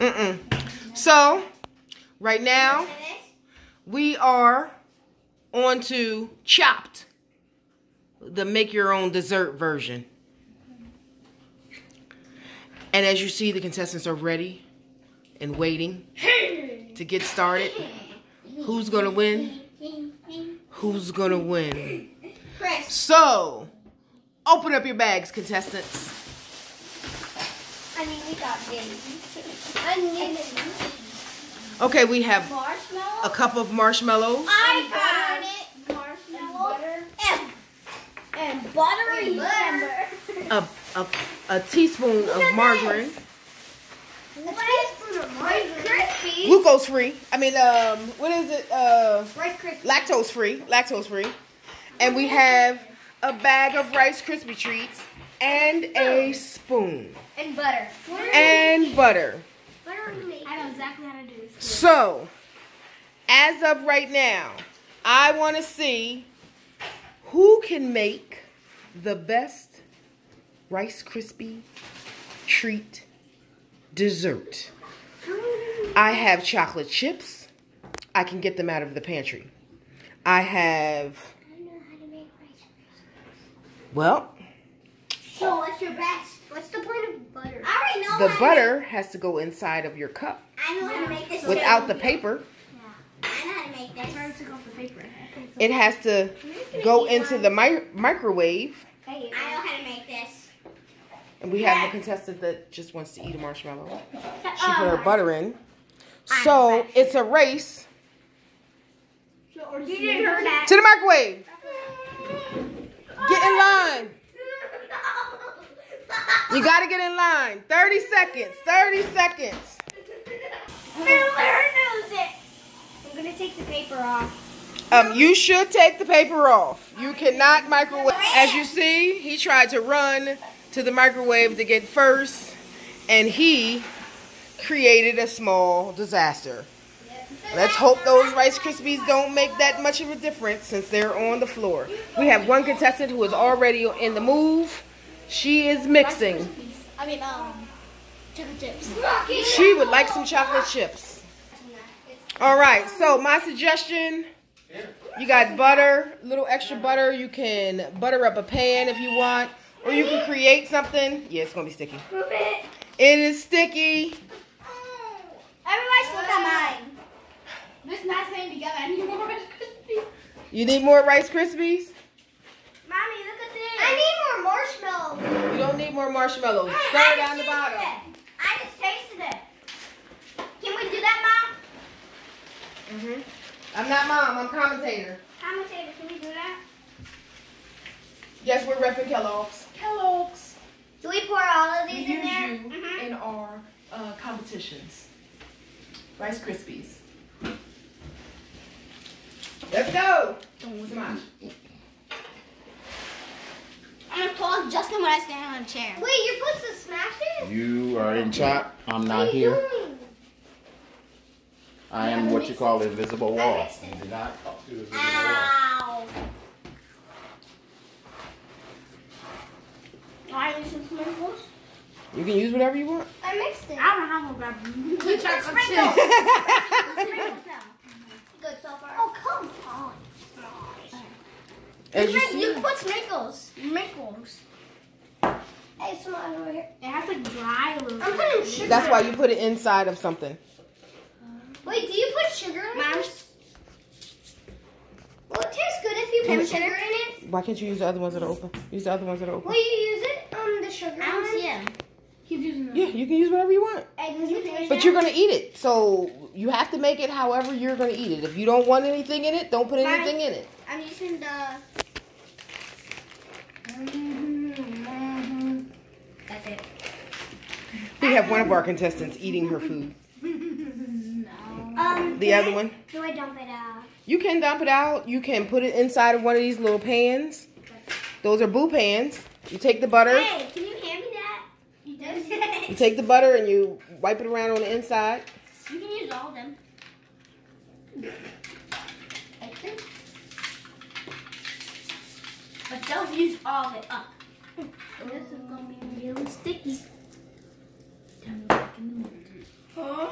Mm-mm. So, right now, we are on to Chopped, the make your own dessert version. And as you see, the contestants are ready and waiting to get started. Who's going to win? Who's going to win? So, open up your bags, contestants. I mean, we got these. Onions. Okay, we have a cup of marshmallows. I found it. Marshmallow. And, and buttery butter. a, a, a teaspoon of margarine, A teaspoon of Rice Krispies. glucose free. I mean, um, what is it? Uh, Rice Krispies. lactose free, lactose free. And we have a bag of Rice Krispie treats and a spoon And butter. and butter. Butter I know exactly how to do this. So, as of right now, I want to see who can make the best Rice Krispie treat dessert. I have chocolate chips. I can get them out of the pantry. I have, I know how to make rice. well, So what's your best? What's the point of butter? I already know the how to butter has to go inside of your cup I know how to make this. without too. the paper. I know how to make this. Trying to take off paper. It has to go into the mi- microwave. I know how to make this. And we have a contestant that just wants to eat a marshmallow. She put her oh. butter in. So it's a race You didn't hear that. to the microwave. Get in line. You gotta get in line. 30 seconds. 30 seconds. Miller knows it. I'm gonna take the paper off. Um, you should take the paper off. You cannot microwave. As you see, he tried to run to the microwave to get first, and he created a small disaster. Let's hope those Rice Krispies don't make that much of a difference since they're on the floor. We have one contestant who is already in the move. She is mixing. I mean, um, chocolate chips. She would like some chocolate chips. All right, so my suggestion, you got butter, a little extra butter. You can butter up a pan if you want, or you can create something. Yeah, it's gonna be sticky. Move it. It is sticky. Everybody look at mine. This not staying together. Rice Krispies. You need more Rice Krispies? Mommy, look at this. I need more marshmallows. You don't need more marshmallows. I Stir just down the bottom. it. I just tasted it. Can we do that, Mom? Mm-hmm. I'm not mom, I'm commentator. Commentator, can we do that? Yes, we're repping Kellogg's. Kellogg's. Do we pour all of We these use in there? you Mhm. in our uh, competitions. Rice Krispies. Let's go. Smash. I'm gonna pause Justin when I stand on a chair. Wait, you're supposed to smash it? You are in chat. I'm not here. I am what you call the invisible wall. You do not talk to the invisible wall. Ow. I need sprinkles. You can use whatever you want. I mixed it. I don't have no grab. You The put chocolate sprinkles. chips. Sprinkles now. Good so far. Oh, come on. As you You, see, you put sprinkles. Sprinkles. Hey, come over here. It has to dry a little I'm putting sugar. that's why you put it inside of something. Wait, do you put sugar in Mom. it? Will it taste good if you put sugar in it? Why can't you use the other ones that are open? Use the other ones that are open. Will you use it on the sugar? I don't one? see him. He's using Yeah, you can use whatever you want. Hey, can you taste But you're gonna eat it, so you have to make it however you're gonna eat it. If you don't want anything in it, don't put anything in it. I'm using the. That's it. We have one of our contestants eating her food. Um, The other I- one, Do I dump it out? you can dump it out. You can put it inside of one of these little pans. Those are boo pans. You take the butter. Hey, can you hand me that? You does. take the butter and you wipe it around on the inside. You can use all of them. Like this? But don't use all of it up. This is gonna be really sticky. Down the back in the middle.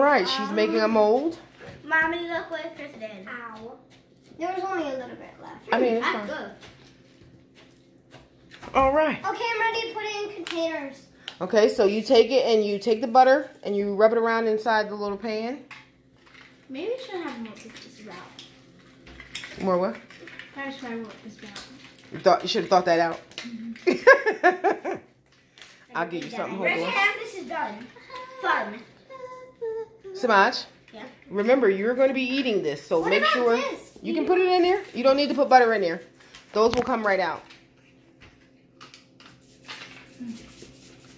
right, she's making a mold. Mommy, look what Chris did. Ow. There was only a little bit left. I mean, it's That's fine. good. All right. Okay, I'm ready to put it in containers. Okay, so you take it and you take the butter and you rub it around inside the little pan. Maybe we should have more work this route. More what? I should try work this route. You thought you should have thought that out. Mm-hmm. I'll give you something. Hold on. hand. This is done. Fun. Samaj. Yeah. Remember, you're going to be eating this, so What make about sure this? you can put it in there. You don't need to put butter in there. Those will come right out.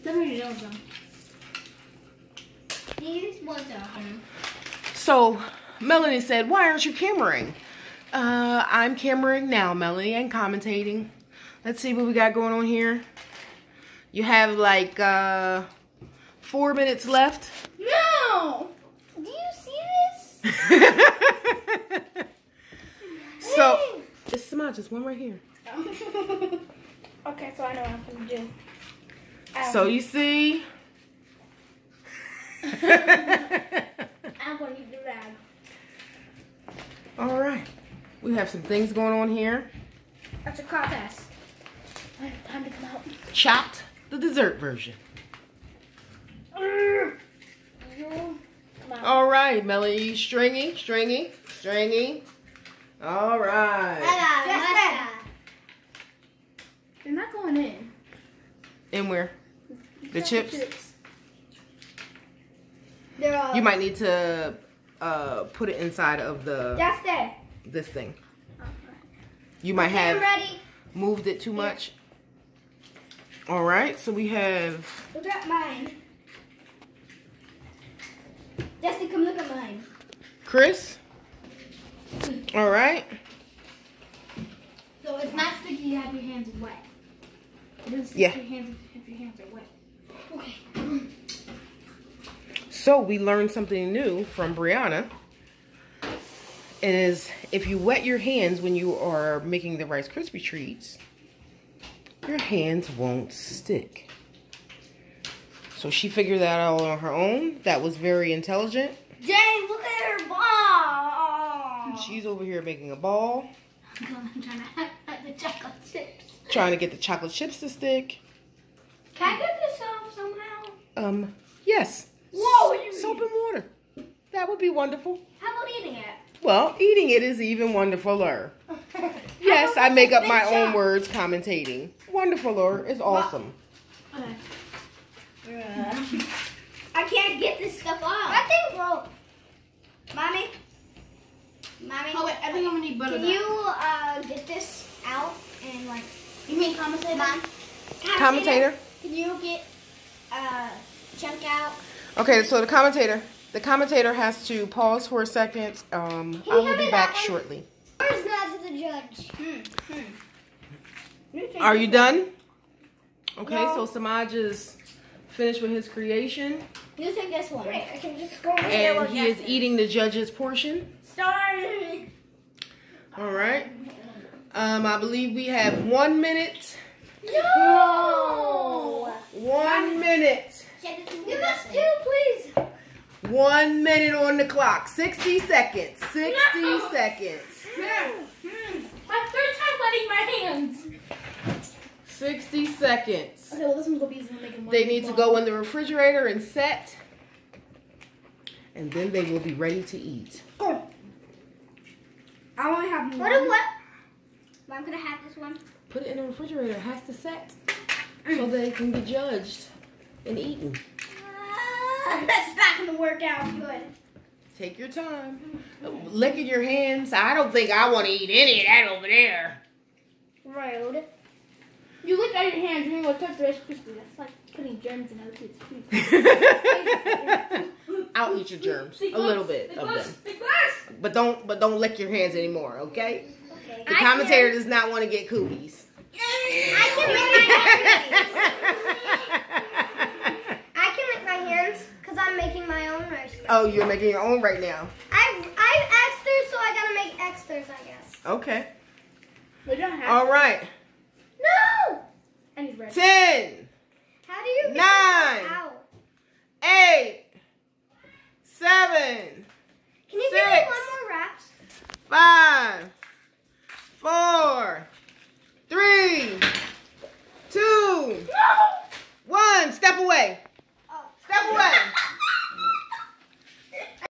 Somebody knows them. These ones are. So Melanie said, "Why aren't you cameraing?" Uh, I'm cameraing now, Melanie, and commentating. Let's see what we got going on here. You have like uh, four minutes left. No! Do you see this? so it's Samaj, just one right here. okay, so I know what I'm gonna do. So you see. I'm gonna need the rag. All right, we have some things going on here. That's a contest. Time to come out. Chopped the dessert version. Come on. All right, Melanie, stringy, stringy, stringy. All right. They're not going in. And where? The chips? They're all. You might need to uh, put it inside of the That's there. This thing. You might have moved it too much. All right, so we have Look at mine. Justin, come look at mine. Chris. Hmm. All right. So it's not sticky, you have your hands wet. It Yeah. your hands if your hands are wet. Okay. So we learned something new from Brianna. Is if you wet your hands when you are making the Rice Krispie treats, your hands won't stick. So she figured that out on her own. That was very intelligent. Jane, look at her ball. She's over here making a ball, I'm trying to have the chocolate chips. trying to get the chocolate chips to stick. Can I get this off somehow? Um, yes, Whoa, you soap and water. That would be wonderful. How about eating it? Well, eating it is even wonderfuler. Yes, I make up my own words commentating. Wonderfuler is awesome. Okay. I can't get this stuff off. That thing broke. Mommy? Mommy? Oh wait, I think I'm gonna need butter. Can you uh, get this out and like... You mean commentator? Mom? Commentator. Can you get uh, chunk out? Okay, so the commentator, the commentator has to pause for a second. Um, I will be back one? shortly. Where's not to the judge? Are you done? Okay, No. so Samaj is finished with his creation, You take this one. Great, I can just go over here and with he is eating the judge's portion. Sorry. All right. Um, I believe we have one minute. No. One minute. Give us two, please. One minute on the clock. 60 seconds. 60 No. seconds. Hmm. My third time wetting my hands. 60 seconds. Okay, well this one's gonna be easy to make it They need to go in the refrigerator and set. And then they will be ready to eat. I only have one. What a what? I'm gonna have this one. Put it in the refrigerator. It has to set. Mm. So they can be judged and eaten. That's not gonna work out good. Take your time. Licking your hands. I don't think I want to eat any of that over there. Rude. You lick out your hands and then go touch the Rice Krispie. That's like putting germs in other kids' food. I'll eat your germs. A little bit of them. But don't but don't lick your hands anymore, okay? Okay. The commentator does not want to get cooties. I can lick my Oh, you're making your own right now. I I extras, so I gotta make extras, I guess. Okay. We don't have. All to. right. No. Ten. How do you? Nine. Eight. Seven. Can you six, give me one more? Five. Four. Three. Two. No. One. Step away. Oh. Step away.